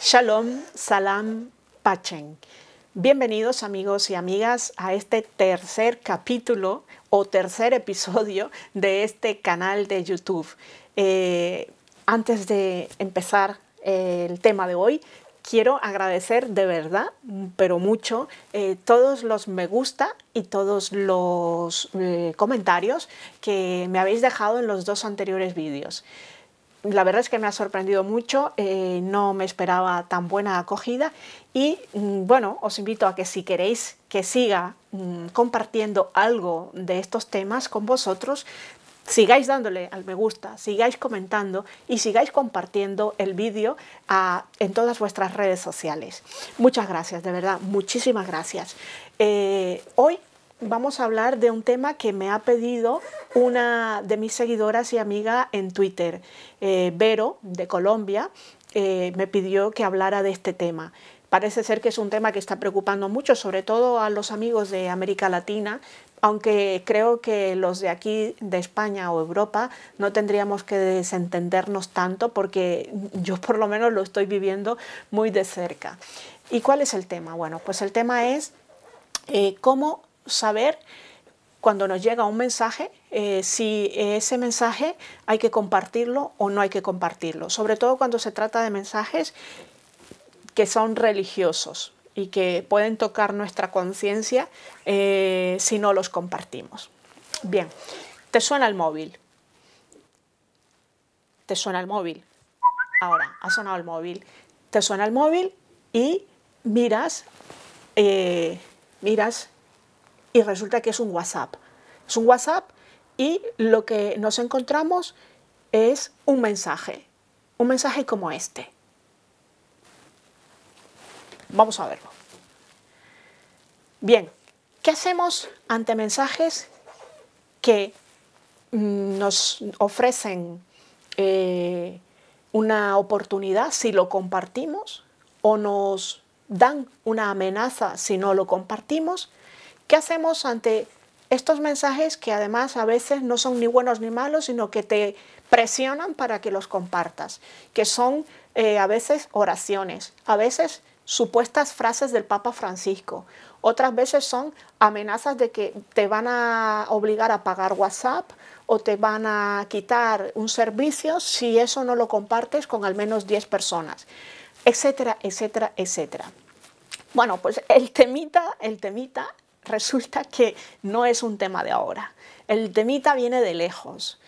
Shalom, salam, pachen. Bienvenidos amigos y amigas a este tercer capítulo o tercer episodio de este canal de YouTube. Eh, antes de empezar el tema de hoy, quiero agradecer de verdad, pero mucho, eh, todos los me gusta y todos los eh, comentarios que me habéis dejado en los dos anteriores vídeos la verdad es que me ha sorprendido mucho, eh, no me esperaba tan buena acogida y mm, bueno, os invito a que si queréis que siga mm, compartiendo algo de estos temas con vosotros, sigáis dándole al me gusta, sigáis comentando y sigáis compartiendo el vídeo en todas vuestras redes sociales. Muchas gracias, de verdad, muchísimas gracias. Eh, hoy vamos a hablar de un tema que me ha pedido una de mis seguidoras y amiga en Twitter, eh, Vero, de Colombia, eh, me pidió que hablara de este tema. Parece ser que es un tema que está preocupando mucho, sobre todo a los amigos de América Latina, aunque creo que los de aquí, de España o Europa, no tendríamos que desentendernos tanto porque yo por lo menos lo estoy viviendo muy de cerca. ¿Y cuál es el tema? Bueno, pues el tema es eh, cómo saber cuando nos llega un mensaje eh, si ese mensaje hay que compartirlo o no hay que compartirlo, sobre todo cuando se trata de mensajes que son religiosos y que pueden tocar nuestra conciencia eh, si no los compartimos. Bien, te suena el móvil. Te suena el móvil. Ahora, ha sonado el móvil. Te suena el móvil y miras, eh, miras y resulta que es un WhatsApp. Es un WhatsApp y lo que nos encontramos es un mensaje, un mensaje como este. Vamos a verlo. Bien, ¿qué hacemos ante mensajes que mm, nos ofrecen eh, una oportunidad si lo compartimos o nos dan una amenaza si no lo compartimos? ¿Qué hacemos ante estos mensajes que además a veces no son ni buenos ni malos, sino que te presionan para que los compartas, que son eh, a veces oraciones, a veces supuestas frases del Papa Francisco, otras veces son amenazas de que te van a obligar a pagar WhatsApp o te van a quitar un servicio si eso no lo compartes con al menos 10 personas, etcétera, etcétera, etcétera. Bueno, pues el temita, el temita resulta que no es un tema de ahora. El temita viene de lejos.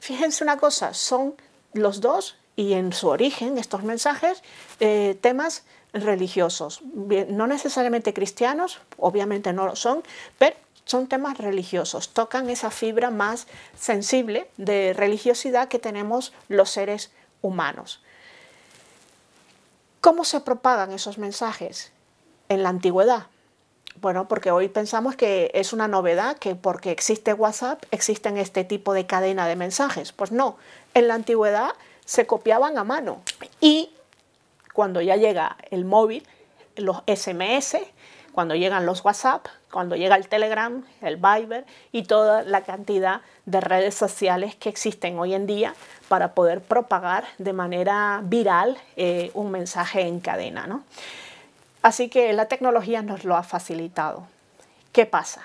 Fíjense una cosa, son los dos y en su origen estos mensajes eh, temas religiosos, no necesariamente cristianos, obviamente no lo son, pero son temas religiosos, tocan esa fibra más sensible de religiosidad que tenemos los seres humanos. ¿Cómo se propagan esos mensajes? En la antigüedad, bueno, porque hoy pensamos que es una novedad que porque existe WhatsApp existen este tipo de cadena de mensajes. Pues no, en la antigüedad se copiaban a mano y cuando ya llega el móvil, los SMS, cuando llegan los WhatsApp, cuando llega el Telegram, el Viber y toda la cantidad de redes sociales que existen hoy en día para poder propagar de manera viral eh, un mensaje en cadena. ¿no? Así que la tecnología nos lo ha facilitado. ¿Qué pasa?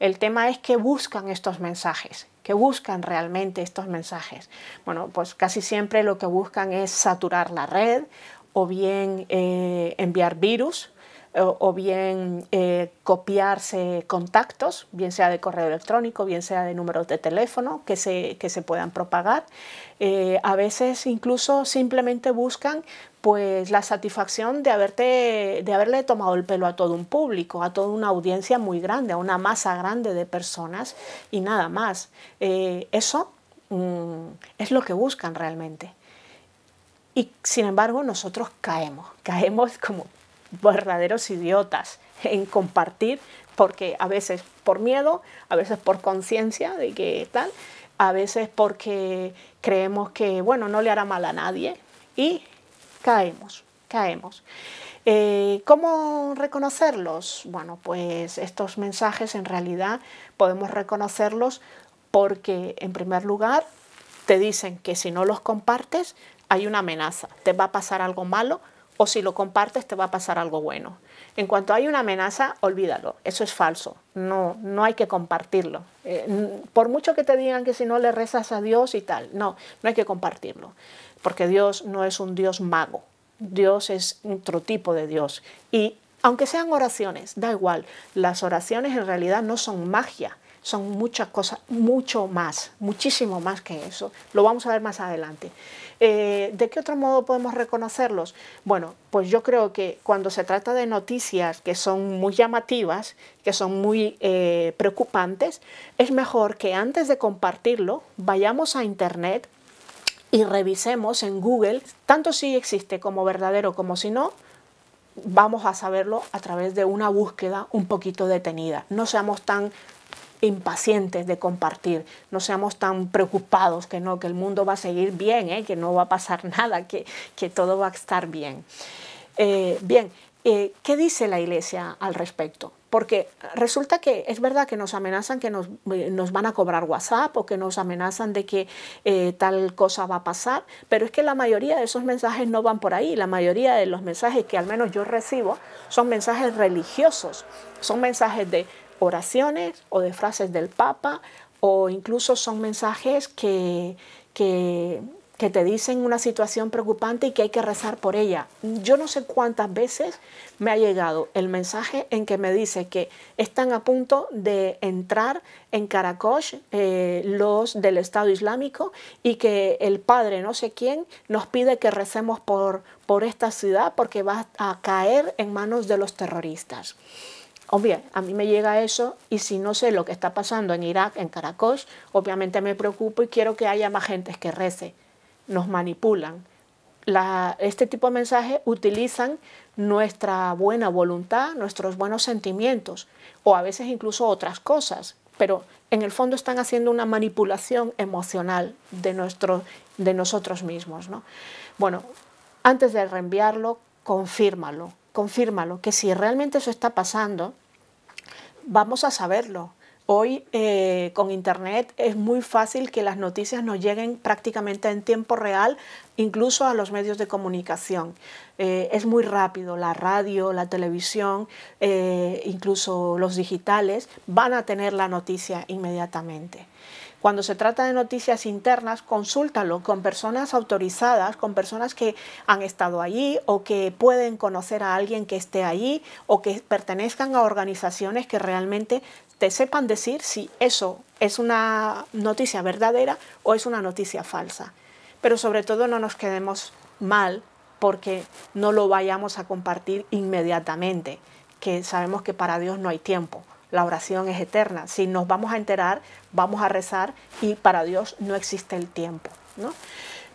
El tema es que buscan estos mensajes, que buscan realmente estos mensajes. Bueno, pues casi siempre lo que buscan es saturar la red o bien eh, enviar virus o, bien eh, copiarse contactos, bien sea de correo electrónico, bien sea de números de teléfono que se, que se puedan propagar. Eh, a veces incluso simplemente buscan pues la satisfacción de, haberte, de haberle tomado el pelo a todo un público, a toda una audiencia muy grande, a una masa grande de personas y nada más. Eh, eso mm, es lo que buscan realmente. Y sin embargo nosotros caemos, caemos como verdaderos idiotas en compartir, porque a veces por miedo, a veces por conciencia de que tal, a veces porque creemos que, bueno, no le hará mal a nadie y caemos, caemos. Eh, ¿Cómo reconocerlos? Bueno, pues estos mensajes en realidad podemos reconocerlos porque, en primer lugar, te dicen que si no los compartes hay una amenaza, te va a pasar algo malo o si lo compartes te va a pasar algo bueno. En cuanto hay una amenaza, olvídalo, eso es falso, no, no hay que compartirlo. Eh, por mucho que te digan que si no le rezas a Dios y tal, no, no hay que compartirlo, porque Dios no es un Dios mago, Dios es otro tipo de Dios. Y aunque sean oraciones, da igual, las oraciones en realidad no son magia, son muchas cosas, mucho más, muchísimo más que eso. Lo vamos a ver más adelante. Eh, ¿De qué otro modo podemos reconocerlos? Bueno, pues yo creo que cuando se trata de noticias que son muy llamativas, que son muy eh, preocupantes, es mejor que antes de compartirlo vayamos a Internet y revisemos en Google, tanto si existe como verdadero como si no, vamos a saberlo a través de una búsqueda un poquito detenida. No seamos tan impacientes de compartir, no seamos tan preocupados que no, que el mundo va a seguir bien, ¿eh? que no va a pasar nada, que, que todo va a estar bien. Eh, bien, eh, ¿qué dice la Iglesia al respecto? Porque resulta que es verdad que nos amenazan que nos, nos van a cobrar WhatsApp o que nos amenazan de que tal cosa va a pasar, pero es que la mayoría de esos mensajes no van por ahí. La mayoría de los mensajes que al menos yo recibo son mensajes religiosos, son mensajes de oraciones o de frases del Papa o incluso son mensajes que, que, te dicen una situación preocupante y que hay que rezar por ella. Yo no sé cuántas veces me ha llegado el mensaje en que me dice que están a punto de entrar en Karakosh eh, los del Estado Islámico y que el padre no sé quién nos pide que recemos por, por esta ciudad porque va a caer en manos de los terroristas. Obvio, a mí me llega eso y si no sé lo que está pasando en Irak, en Caracas, obviamente me preocupo y quiero que haya más gente que rece. Nos manipulan. este tipo de mensajes utilizan nuestra buena voluntad, nuestros buenos sentimientos o a veces incluso otras cosas, pero en el fondo están haciendo una manipulación emocional de, de nosotros mismos. ¿no? Bueno, antes de reenviarlo, confírmalo, confírmalo, que si realmente eso está pasando, vamos a saberlo. Hoy eh, con Internet es muy fácil que las noticias nos lleguen prácticamente en tiempo real, incluso a los medios de comunicación. Eh, es muy rápido, la radio, la televisión, eh, incluso los digitales van a tener la noticia inmediatamente. Cuando se trata de noticias internas, consúltalo con personas autorizadas, con personas que han estado allí o que pueden conocer a alguien que esté allí o que pertenezcan a organizaciones que realmente te sepan decir si eso es una noticia verdadera o es una noticia falsa. Pero sobre todo no nos quedemos mal porque no lo vayamos a compartir inmediatamente, que sabemos que para Dios no hay tiempo la oración es eterna. Si nos vamos a enterar, vamos a rezar y para Dios no existe el tiempo. ¿no?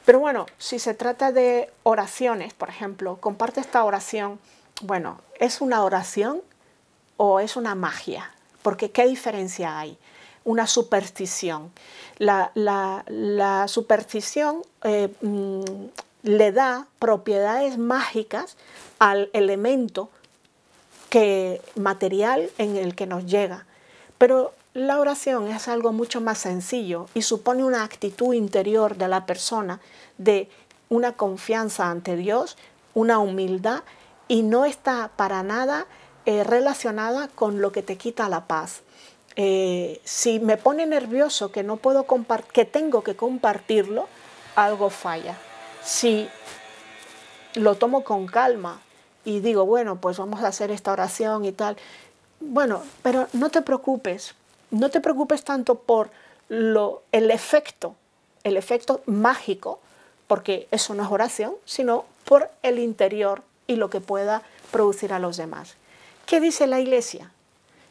Pero bueno, si se trata de oraciones, por ejemplo, comparte esta oración, bueno, ¿es una oración o es una magia? Porque ¿qué diferencia hay? Una superstición. La, superstición eh, mm, le da propiedades mágicas al elemento que material en el que nos llega. Pero la oración es algo mucho más sencillo y supone una actitud interior de la persona de una confianza ante Dios, una humildad y no está para nada eh, relacionada con lo que te quita la paz. Eh, si me pone nervioso que no puedo que tengo que compartirlo, algo falla. Si lo tomo con calma, y digo, bueno, pues vamos a hacer esta oración y tal. Bueno, pero no te preocupes, no te preocupes tanto por lo, el efecto, el efecto mágico, porque eso no es oración, sino por el interior y lo que pueda producir a los demás. ¿Qué dice la iglesia?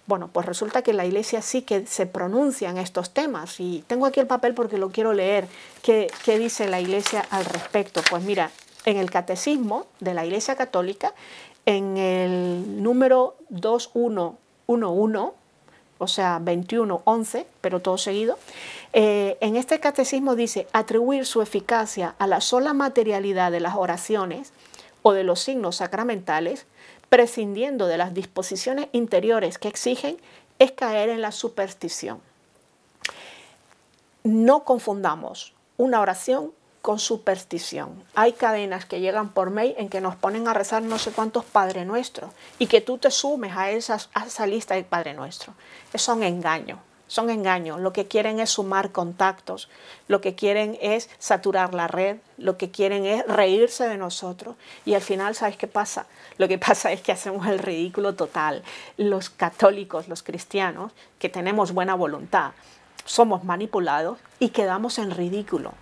Bueno, pues resulta que la iglesia sí que se pronuncia en estos temas y tengo aquí el papel porque lo quiero leer. ¿Qué, qué dice la iglesia al respecto? Pues mira, en el Catecismo de la Iglesia Católica, en el número 2111, o sea, 2111, pero todo seguido, eh, en este catecismo dice atribuir su eficacia a la sola materialidad de las oraciones o de los signos sacramentales, prescindiendo de las disposiciones interiores que exigen, es caer en la superstición. No confundamos una oración con superstición. Hay cadenas que llegan por mail en que nos ponen a rezar no sé cuántos Padre Nuestro y que tú te sumes a, esas, a esa lista de Padre Nuestro. Es un engaño son engaños. Lo que quieren es sumar contactos, lo que quieren es saturar la red, lo que quieren es reírse de nosotros. Y al final, ¿sabes qué pasa? Lo que pasa es que hacemos el ridículo total. Los católicos, los cristianos, que tenemos buena voluntad, somos manipulados y quedamos en ridículo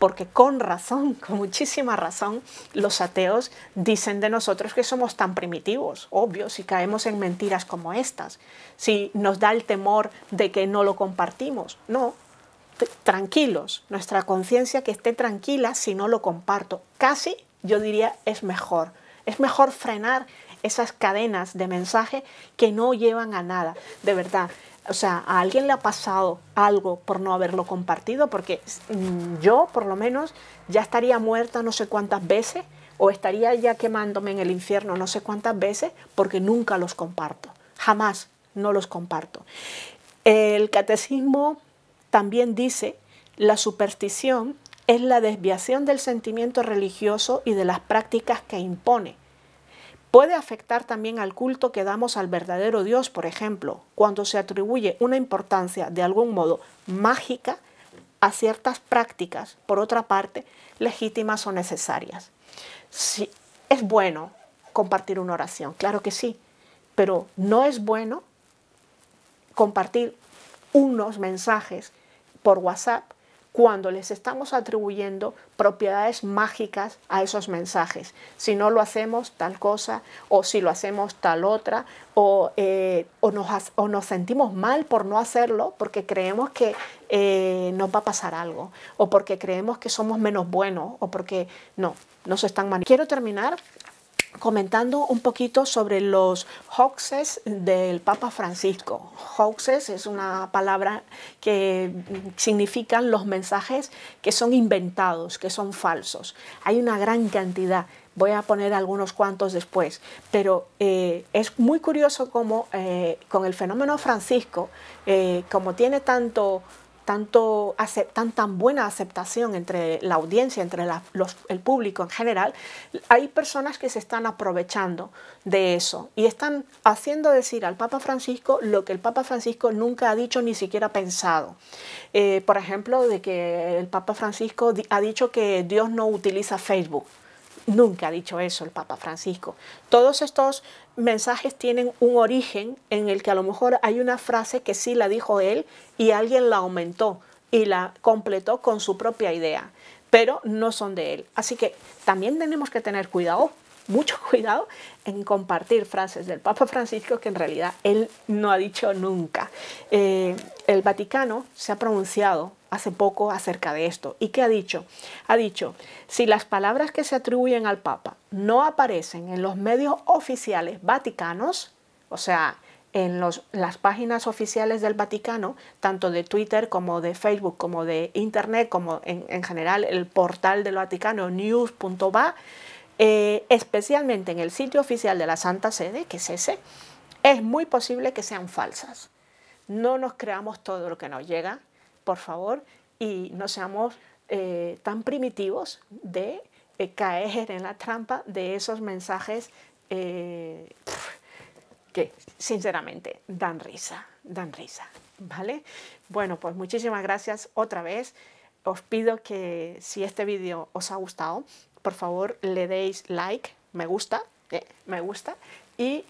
porque con razón, con muchísima razón, los ateos dicen de nosotros que somos tan primitivos, obvio, si caemos en mentiras como estas, si nos da el temor de que no lo compartimos. No, tranquilos, nuestra conciencia que esté tranquila si no lo comparto. Casi, yo diría, es mejor. Es mejor frenar esas cadenas de mensaje que no llevan a nada, de verdad o sea, a alguien le ha pasado algo por no haberlo compartido, porque mm, yo por lo menos ya estaría muerta no sé cuántas veces o estaría ya quemándome en el infierno no sé cuántas veces porque nunca los comparto, jamás no los comparto. El catecismo también dice, la superstición es la desviación del sentimiento religioso y de las prácticas que impone Puede afectar también al culto que damos al verdadero Dios, por ejemplo, cuando se atribuye una importancia de algún modo mágica a ciertas prácticas, por otra parte, legítimas o necesarias. Si es bueno compartir una oración, claro que sí, pero no es bueno compartir unos mensajes por WhatsApp cuando les estamos atribuyendo propiedades mágicas a esos mensajes. Si no lo hacemos tal cosa o si lo hacemos tal otra o, eh, nos, sentimos mal por no hacerlo porque creemos que eh, nos va a pasar algo o porque creemos que somos menos buenos o porque no, nos están manipulando. Quiero terminar comentando un poquito sobre los hoaxes del Papa Francisco. Hoaxes es una palabra que significan los mensajes que son inventados, que son falsos. Hay una gran cantidad, voy a poner algunos cuantos después, pero eh, es muy curioso cómo eh, con el fenómeno Francisco, eh, como tiene tanto tanto, tan, tan buena aceptación entre la audiencia, entre el público en general, hay personas que se están aprovechando de eso y están haciendo decir al Papa Francisco lo que el Papa Francisco nunca ha dicho ni siquiera pensado. Eh, por ejemplo, de que el Papa Francisco ha dicho que Dios no utiliza Facebook. Nunca ha dicho eso el Papa Francisco. Todos estos mensajes tienen un origen en el que a lo mejor hay una frase que sí la dijo él y alguien la aumentó y la completó con su propia idea, pero no son de él. Así que también tenemos que tener cuidado, mucho cuidado en compartir frases del Papa Francisco que en realidad él no ha dicho nunca. Eh, el Vaticano se ha pronunciado hace poco acerca de esto. ¿Y qué ha dicho? Ha dicho, si las palabras que se atribuyen al Papa no aparecen en los medios oficiales vaticanos, o sea, en las páginas oficiales del Vaticano, tanto de Twitter como de Facebook, como de Internet, como en, general el portal del Vaticano, news.va, eh, especialmente en el sitio oficial de la Santa Sede, que es ese, es muy posible que sean falsas. No nos creamos todo lo que nos llega, por favor, y no seamos eh, tan primitivos de eh, caer en la trampa de esos mensajes que sinceramente dan risa, dan risa, ¿vale? Bueno, pues muchísimas gracias otra vez. Os pido que si este vídeo os ha gustado, por favor le deis like, me gusta, me gusta, y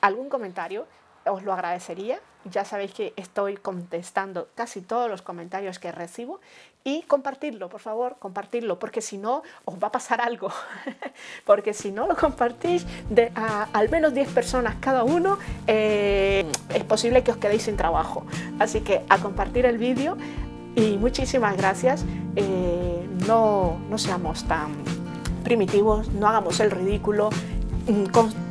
algún comentario, os lo agradecería ya sabéis que estoy contestando casi todos los comentarios que recibo y compartirlo, por favor, compartirlo, porque si no os va a pasar algo. porque si no lo compartís de al menos 10 personas cada uno, eh, es posible que os quedéis sin trabajo. Así que a compartir el vídeo y muchísimas gracias. Eh, no, no seamos tan primitivos, no hagamos el ridículo. Mm,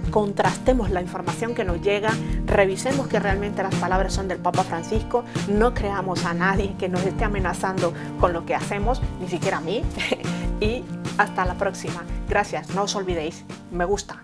contrastemos la información que nos llega, revisemos que realmente las palabras son del Papa Francisco, no creamos a nadie que nos esté amenazando con lo que hacemos, ni siquiera a mí, y hasta la próxima. Gracias, no os olvidéis, me gusta.